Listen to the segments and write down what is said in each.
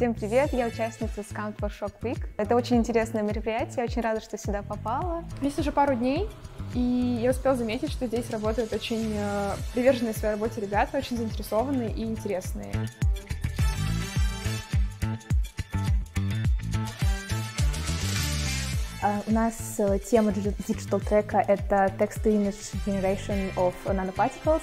Всем привет, я участница Scout Workshop Week. Это очень интересное мероприятие, я очень рада, что сюда попала. Здесь уже пару дней, и я успела заметить, что здесь работают очень э, приверженные своей работе ребята, очень заинтересованные и интересные. Uh, у нас uh, тема digital трека — это text-to-image generation of nanoparticles.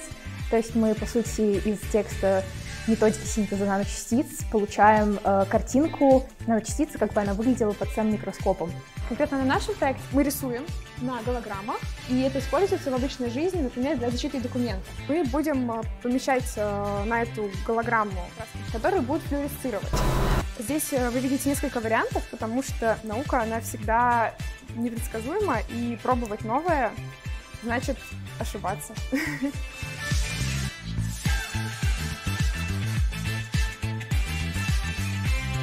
То есть мы, по сути, из текста методики синтеза наночастиц получаем э, картинку наночастицы, как бы она выглядела под самым микроскопом. Конкретно на нашем проекте мы рисуем на голограммах, и это используется в обычной жизни, например, для защиты документов. Мы будем э, помещать э, на эту голограмму которые будут флюоресцировать. Здесь э, вы видите несколько вариантов, потому что наука, она всегда непредсказуема, и пробовать новое значит ошибаться.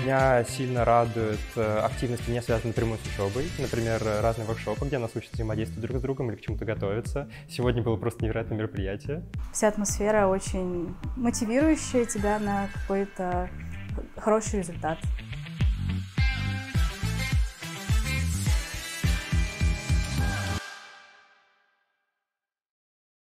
Меня сильно радует э, активность, не связанная напрямую с учебой. Например, разные воркшопы, где нас учат взаимодействовать друг с другом или к чему-то готовиться. Сегодня было просто невероятное мероприятие. Вся атмосфера очень мотивирующая тебя на какой-то хороший результат.